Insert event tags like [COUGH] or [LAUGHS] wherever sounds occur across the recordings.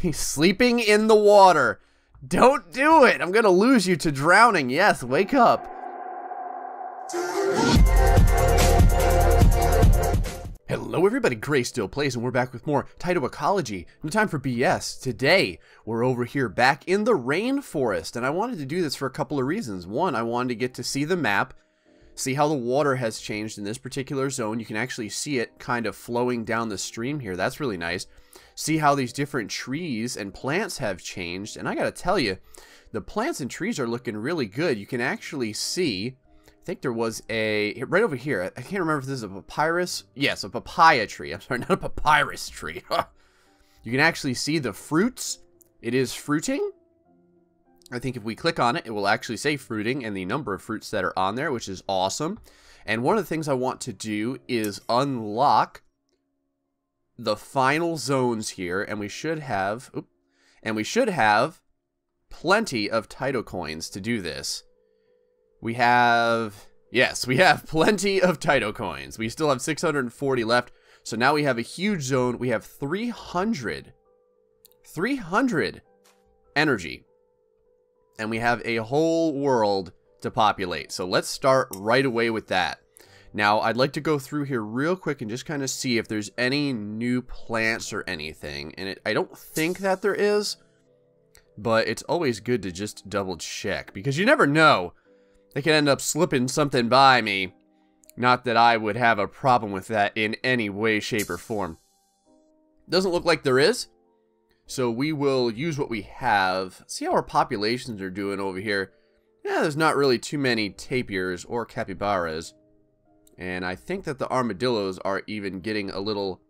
He's [LAUGHS] sleeping in the water. Don't do it. I'm going to lose you to drowning. Yes, wake up. Hello everybody, Gray still plays and we're back with more Tyto Ecology. No time for BS. Today, we're over here back in the rainforest and I wanted to do this for a couple of reasons. One, I wanted to get to see the map, see how the water has changed in this particular zone. You can actually see it kind of flowing down the stream here. That's really nice. See how these different trees and plants have changed. And I gotta tell you, the plants and trees are looking really good. You can actually see I think there was a right over here. I can't remember if this is a papyrus. Yes, a papaya tree. [LAUGHS] I'm sorry, not a papyrus tree. [LAUGHS] you can actually see the fruits. It is fruiting. I think if we click on it, it will actually say fruiting and the number of fruits that are on there, which is awesome. And one of the things I want to do is unlock the final zones here, and we should have, and we should have plenty of Tyto coins to do this. We have, yes, we have [LAUGHS] plenty of Tyto coins. We still have 640 left. So now we have a huge zone. We have 300, 300 energy. And we have a whole world to populate. So let's start right away with that. Now, I'd like to go through here real quick and just kind of see if there's any new plants or anything. And it, I don't think that there is, but it's always good to just double check because you never know they could end up slipping something by me. Not that I would have a problem with that in any way, shape, or form. Doesn't look like there is. So we will use what we have. See how our populations are doing over here. Yeah, there's not really too many tapirs or capybaras. And I think that the armadillos are even getting a little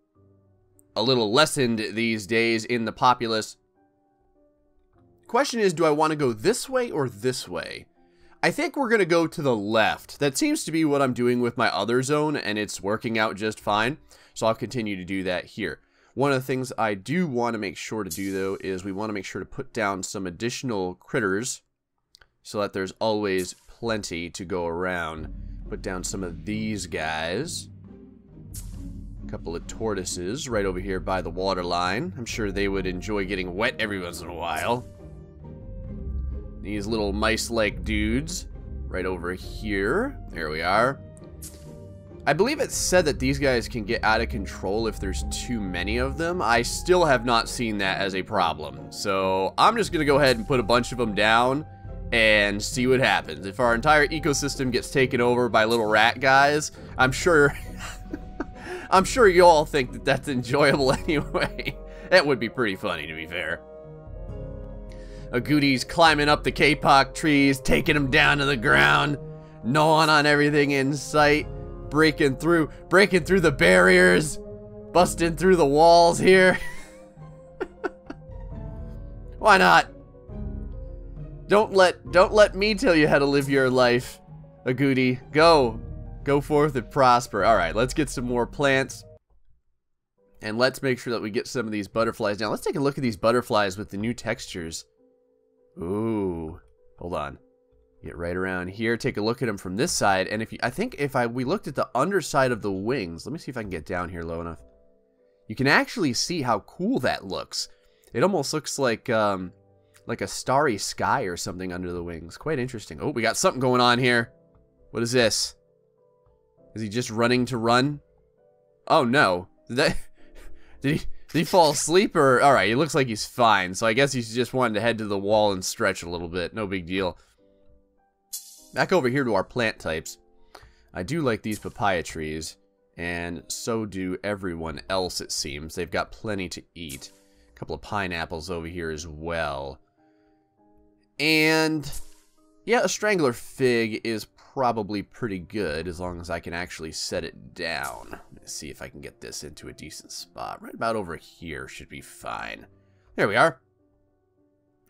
a little lessened these days in the populace. Question is, do I want to go this way or this way? I think we're going to go to the left. That seems to be what I'm doing with my other zone, and it's working out just fine. So I'll continue to do that here. One of the things I do want to make sure to do, though, is we want to make sure to put down some additional critters so that there's always plenty to go around. Put down some of these guys. A couple of tortoises right over here by the water line. I'm sure they would enjoy getting wet every once in a while. These little mice-like dudes right over here. There we are. I believe it said that these guys can get out of control if there's too many of them. I still have not seen that as a problem. So I'm just going to go ahead and put a bunch of them down and see what happens. If our entire ecosystem gets taken over by little rat guys, I'm sure... [LAUGHS] I'm sure you all think that that's enjoyable [LAUGHS] anyway. that would be pretty funny, to be fair. Agoutis climbing up the kapok trees, taking them down to the ground, gnawing on everything in sight, breaking through, breaking through the barriers, busting through the walls here. [LAUGHS] Why not? Don't let don't let me tell you how to live your life, Agouti. Go. Go forth and prosper. Alright, let's get some more plants. And let's make sure that we get some of these butterflies. Now, let's take a look at these butterflies with the new textures. Ooh. Hold on. Get right around here. Take a look at them from this side. And if you, I think if I we looked at the underside of the wings, let me see if I can get down here low enough. You can actually see how cool that looks. It almost looks like um, like a starry sky or something under the wings. Quite interesting. Oh, we got something going on here. What is this? Is he just running to run? Oh no. Did that [LAUGHS] did he did he fall asleep or... Alright, he looks like he's fine. So I guess he's just wanting to head to the wall and stretch a little bit. No big deal. Back over here to our plant types. I do like these papaya trees. And so do everyone else, it seems. They've got plenty to eat. A couple of pineapples over here as well. And... Yeah, a strangler fig is probably pretty good as long as I can actually set it down. Let's see if I can get this into a decent spot. Right about over here should be fine. There we are.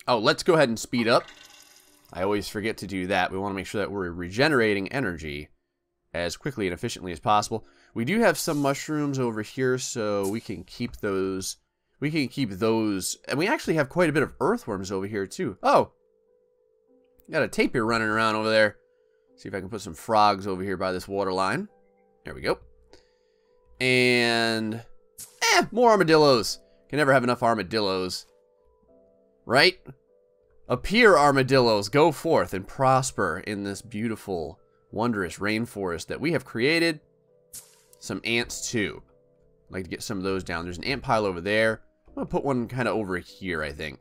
Oh, let's go ahead and speed up. I always forget to do that. We want to make sure that we're regenerating energy as quickly and efficiently as possible. We do have some mushrooms over here, so we can keep those. We can keep those. And we actually have quite a bit of earthworms over here, too. Oh! Got a tapir running around over there. See if I can put some frogs over here by this water line. There we go. And, eh, more armadillos. Can never have enough armadillos. Right? Appear, armadillos, go forth and prosper in this beautiful, wondrous rainforest that we have created. Some ants, too. I'd like to get some of those down. There's an ant pile over there. I'm going to put one kind of over here, I think.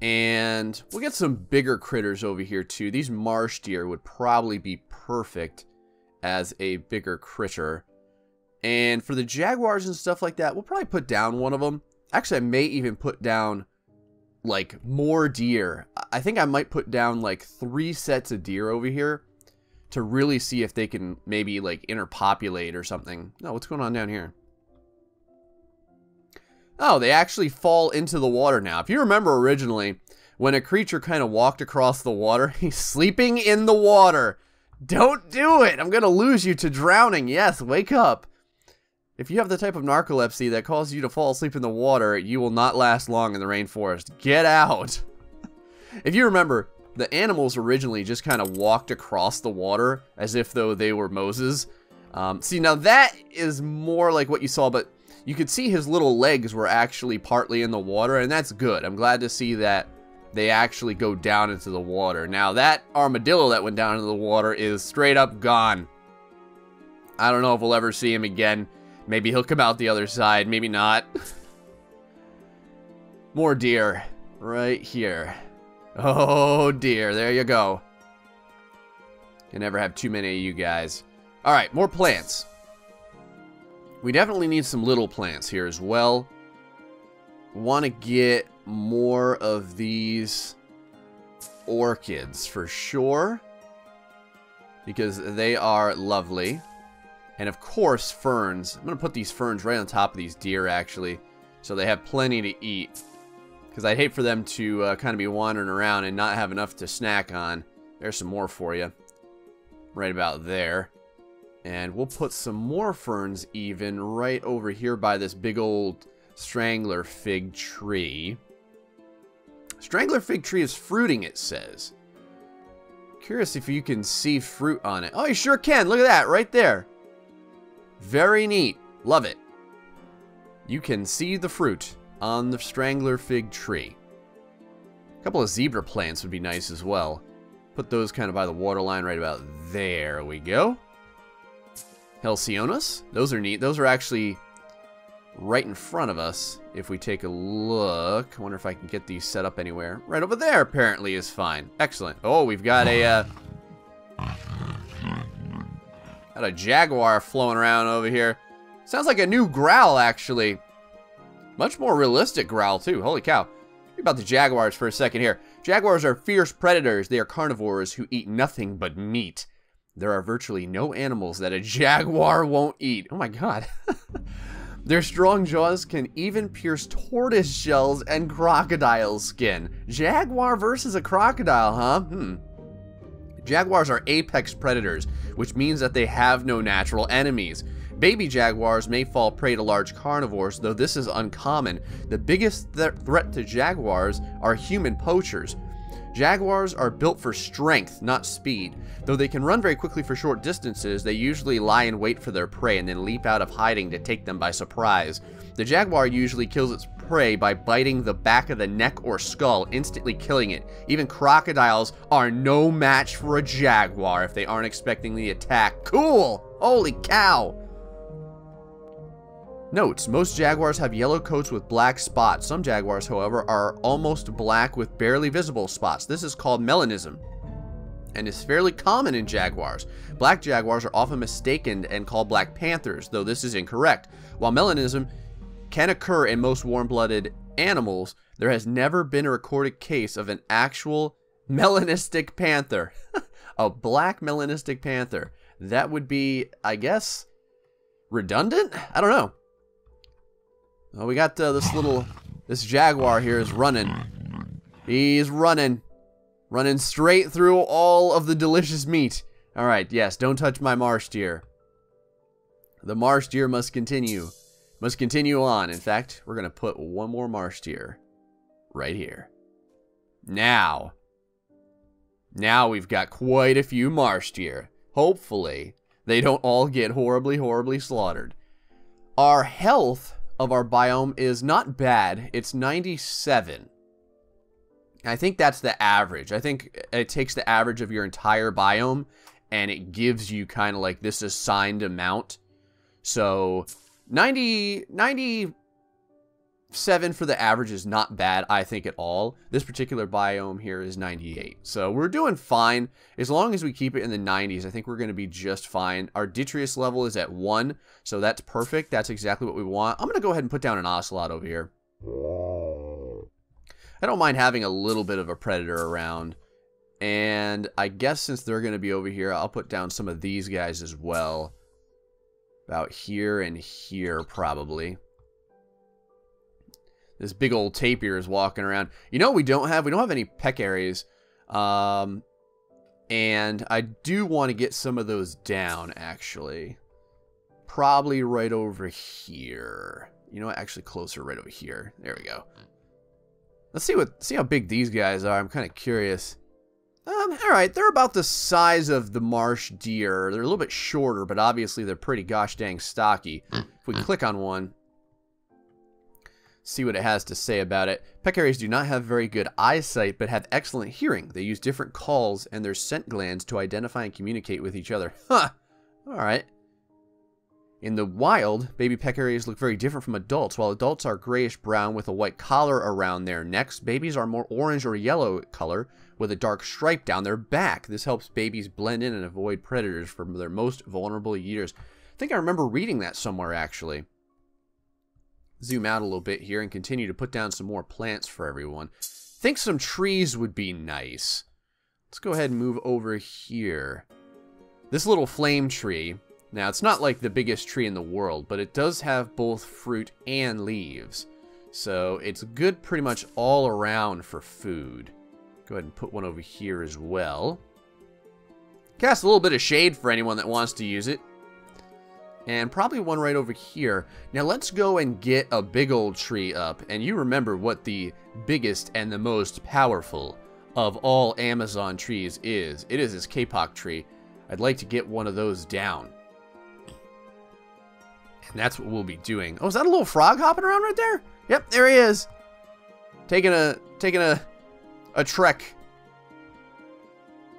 And we'll get some bigger critters over here, too. These marsh deer would probably be perfect as a bigger critter. And for the jaguars and stuff like that, we'll probably put down one of them. Actually, I may even put down like more deer. I think I might put down like three sets of deer over here to really see if they can maybe like interpopulate or something. No, what's going on down here? Oh, they actually fall into the water now. If you remember originally, when a creature kind of walked across the water, [LAUGHS] he's sleeping in the water. Don't do it. I'm going to lose you to drowning. Yes, wake up. If you have the type of narcolepsy that causes you to fall asleep in the water, you will not last long in the rainforest. Get out! [LAUGHS] if you remember, the animals originally just kind of walked across the water as if though they were Moses. Um, see, now that is more like what you saw, but you could see his little legs were actually partly in the water, and that's good. I'm glad to see that they actually go down into the water. Now, that armadillo that went down into the water is straight up gone. I don't know if we'll ever see him again. Maybe he'll come out the other side, maybe not. [LAUGHS] More deer. Right here. Oh dear, there you go. You never have too many of you guys. Alright, more plants. We definitely need some little plants here as well. Want to get more of these orchids for sure. Because they are lovely. And of course, ferns. I'm going to put these ferns right on top of these deer, actually. So they have plenty to eat. Because I'd hate for them to uh, kind of be wandering around and not have enough to snack on. There's some more for you. Right about there. And we'll put some more ferns even right over here by this big old strangler fig tree. Strangler fig tree is fruiting, it says. Curious if you can see fruit on it. Oh, you sure can. Look at that, right there. Very neat. Love it. You can see the fruit on the strangler fig tree. A couple of zebra plants would be nice as well. Put those kind of by the waterline right about there we go. Halcyonis. Those are neat. Those are actually right in front of us. If we take a look, I wonder if I can get these set up anywhere. Right over there apparently is fine. Excellent. Oh, we've got a uh, Got a jaguar flowing around over here. Sounds like a new growl, actually. Much more realistic growl, too. Holy cow. About the jaguars for a second here. Jaguars are fierce predators. They are carnivores who eat nothing but meat. There are virtually no animals that a [LAUGHS] jaguar won't eat. Oh my god. [LAUGHS] Their strong jaws can even pierce tortoise shells and crocodile skin. Jaguar versus a crocodile, huh? Hmm. Jaguars are apex predators, which means that they have no natural enemies. Baby jaguars may fall prey to large carnivores, though this is uncommon. The biggest th threat to jaguars are human poachers. Jaguars are built for strength, not speed. Though they can run very quickly for short distances, they usually lie in wait for their prey and then leap out of hiding to take them by surprise. The jaguar usually kills its prey by biting the back of the neck or skull, instantly killing it. Even crocodiles are no match for a jaguar if they aren't expecting the attack. Cool! Holy cow! Notes, most jaguars have yellow coats with black spots. Some jaguars, however, are almost black with barely visible spots. This is called melanism and is fairly common in jaguars. Black jaguars are often mistaken and called black panthers, though this is incorrect. While melanism can occur in most warm-blooded animals, there has never been a recorded case of an actual [LAUGHS] melanistic panther. [LAUGHS] a black melanistic panther. That would be, I guess, redundant? I don't know. Well, we got uh, this little, this jaguar here is running. He's running. Running straight through all of the delicious meat. Alright, yes, don't touch my marsh deer. The marsh deer must continue. Must continue on. In fact, we're going to put one more marsh deer right here. Now. Now we've got quite a few marsh deer. Hopefully, they don't all get horribly, horribly slaughtered. Our health of our biome is not bad. It's 97. I think that's the average. I think it takes the average of your entire biome and it gives you kind of like this assigned amount. So 90, 90 7 for the average is not bad, I think, at all. This particular biome here is 98. So we're doing fine. As long as we keep it in the 90s, I think we're going to be just fine. Our Detritus level is at 1, so that's perfect. That's exactly what we want. I'm going to go ahead and put down an Ocelot over here. I don't mind having a little bit of a Predator around. And I guess since they're going to be over here, I'll put down some of these guys as well. About here and here, probably. This big old tapir is walking around. You know we don't have? We don't have any peccaries. Um, and I do want to get some of those down, actually. Probably right over here. You know what? Actually, closer right over here. There we go. Let's see what see how big these guys are. I'm kind of curious. Um, all right, they're about the size of the marsh deer. They're a little bit shorter, but obviously they're pretty gosh dang stocky. If we click on one, see what it has to say about it. Peccaries do not have very good eyesight, but have excellent hearing. They use different calls and their scent glands to identify and communicate with each other. Huh! Alright. In the wild, baby peccaries look very different from adults. While adults are grayish-brown with a white collar around their necks, babies are more orange or yellow color with a dark stripe down their back. This helps babies blend in and avoid predators from their most vulnerable years. I think I remember reading that somewhere, actually zoom out a little bit here and continue to put down some more plants for everyone. Think some trees would be nice. Let's go ahead and move over here. This little flame tree, now it's not like the biggest tree in the world, but it does have both fruit and leaves. So it's good pretty much all around for food. Go ahead and put one over here as well. Cast a little bit of shade for anyone that wants to use it and probably one right over here. Now let's go and get a big old tree up, and you remember what the biggest and the most powerful of all Amazon trees is. It is this kapok tree. I'd like to get one of those down. And that's what we'll be doing. Oh, is that a little frog hopping around right there? Yep, there he is. Taking a taking a a trek.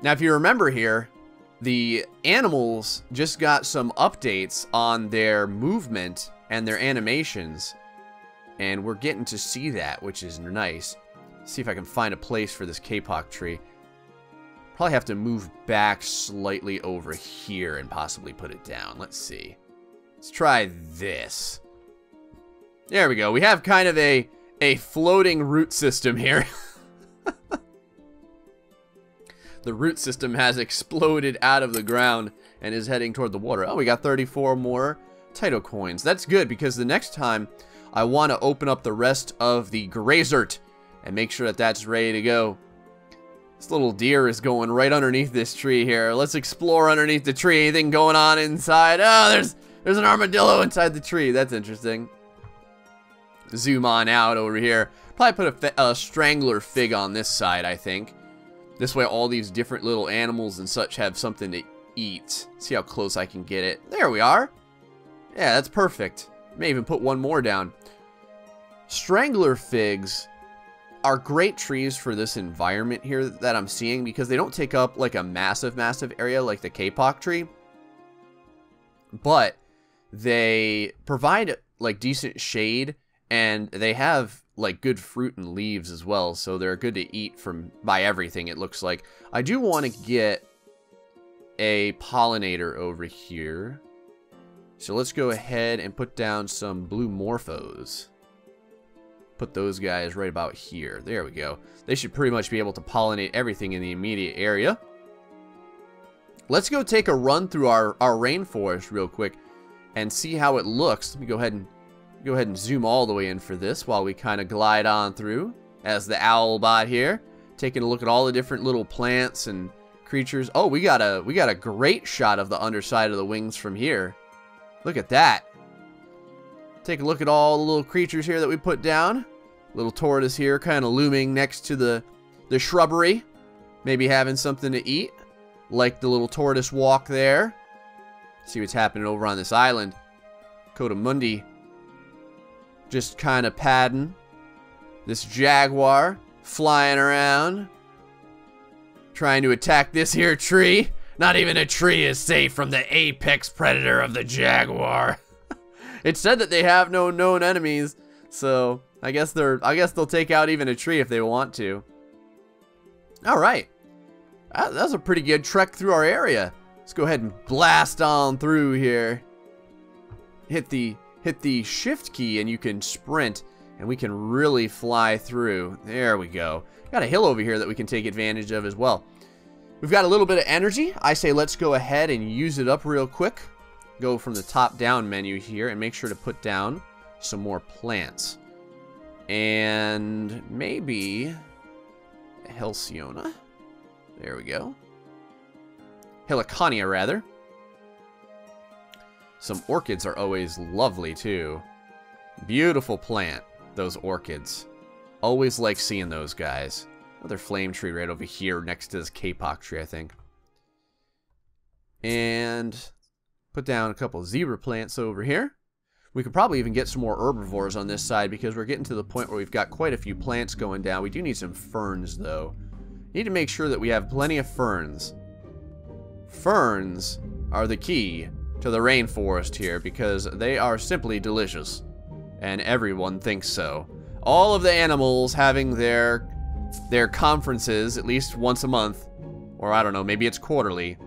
Now, if you remember here, the animals just got some updates on their movement and their animations. And we're getting to see that, which is nice. See if I can find a place for this kapok tree. Probably have to move back slightly over here and possibly put it down. Let's see. Let's try this. There we go. We have kind of a, a floating root system here. [LAUGHS] the root system has exploded out of the ground and is heading toward the water. Oh, we got 34 more Tyto coins. That's good because the next time I want to open up the rest of the Grazert and make sure that that's ready to go. This little deer is going right underneath this tree here. Let's explore underneath the tree. Anything going on inside? Oh, there's there's an armadillo inside the tree. That's interesting. Zoom on out over here. Probably put a, a strangler fig on this side, I think. This way all these different little animals and such have something to eat. See how close I can get it. There we are. Yeah, that's perfect. May even put one more down. Strangler figs are great trees for this environment here that I'm seeing because they don't take up like a massive, massive area like the kapok tree. But they provide like decent shade and they have like good fruit and leaves as well, so they're good to eat from by everything it looks like. I do want to get a pollinator over here. So let's go ahead and put down some blue morphos. Put those guys right about here. There we go. They should pretty much be able to pollinate everything in the immediate area. Let's go take a run through our, our rainforest real quick and see how it looks. Let me go ahead and Go ahead and zoom all the way in for this while we kind of glide on through as the owl bot here. Taking a look at all the different little plants and creatures. Oh, we got a we got a great shot of the underside of the wings from here. Look at that. Take a look at all the little creatures here that we put down. Little tortoise here kind of looming next to the, the shrubbery. Maybe having something to eat. Like the little tortoise walk there. See what's happening over on this island. Coatimundi Just kind of padding. This jaguar flying around. Trying to attack this here tree. Not even a tree is safe from the apex predator of the jaguar. [LAUGHS] it said that they have no known enemies, so I guess they're I guess they'll take out even a tree if they want to. All right. That, that was a pretty good trek through our area. Let's go ahead and blast on through here. Hit the hit the shift key and you can sprint and we can really fly through. There we go. Got a hill over here that we can take advantage of as well. We've got a little bit of energy. I say let's go ahead and use it up real quick. Go from the top down menu here and make sure to put down some more plants. And maybe Halcyona. There we go. Heliconia, rather. Some orchids are always lovely, too. Beautiful plant, those orchids. Always like seeing those guys. Another flame tree right over here next to this kapok tree, I think. And put down a couple zebra plants over here. We could probably even get some more herbivores on this side because we're getting to the point where we've got quite a few plants going down. We do need some ferns, though. Need to make sure that we have plenty of ferns. Ferns are the key to the rainforest here because they are simply delicious. And everyone thinks so. All of the animals having their their conferences at least once a month, or I don't know, maybe it's quarterly.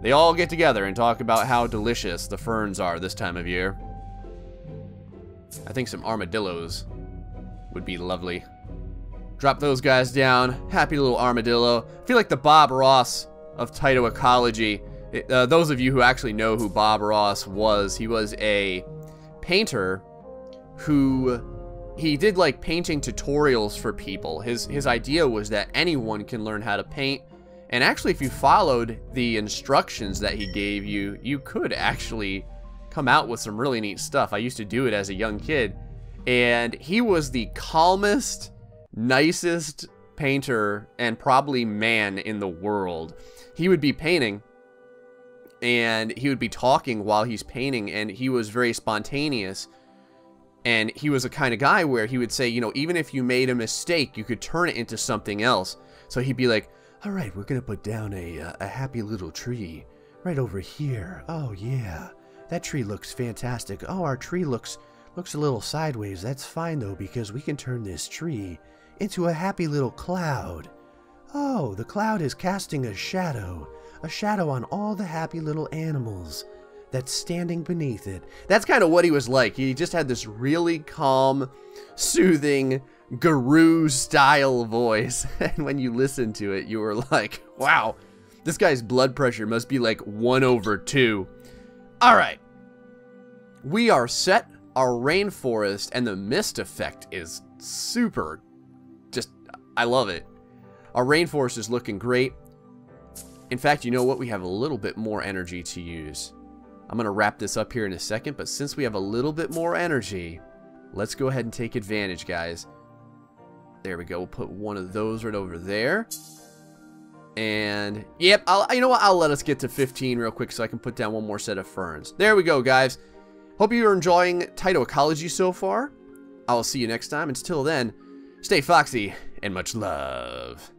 They all get together and talk about how delicious the ferns are this time of year. I think some armadillos would be lovely. Drop those guys down. Happy little armadillo. I feel like the Bob Ross of Tyto Ecology. Uh, those of you who actually know who Bob Ross was, he was a painter who he did like painting tutorials for people. His his idea was that anyone can learn how to paint. And actually if you followed the instructions that he gave you, you could actually come out with some really neat stuff. I used to do it as a young kid. And he was the calmest, nicest painter and probably man in the world. He would be painting and he would be talking while he's painting and he was very spontaneous. And he was a kind of guy where he would say, you know, even if you made a mistake, you could turn it into something else. So he'd be like, all right, we're going to put down a, uh, a happy little tree right over here. Oh, yeah. That tree looks fantastic. Oh, our tree looks looks a little sideways. That's fine though because we can turn this tree into a happy little cloud. Oh, the cloud is casting a shadow, a shadow on all the happy little animals that's standing beneath it. That's kind of what he was like. He just had this really calm, soothing, guru style voice. [LAUGHS] And when you listen to it, you were like, wow, this guy's blood pressure must be like 1 over 2. All right. We are set. Our rainforest and the mist effect is super. Just, I love it. Our rainforest is looking great. In fact, you know what? We have a little bit more energy to use. I'm going to wrap this up here in a second, but since we have a little bit more energy, let's go ahead and take advantage, guys. There we go. We'll put one of those right over there. And, yep, I'll, you know what? I'll let us get to 15 real quick so I can put down one more set of ferns. There we go, guys. Hope you're enjoying Tyto Ecology so far. I will see you next time. Until then, stay foxy and much love.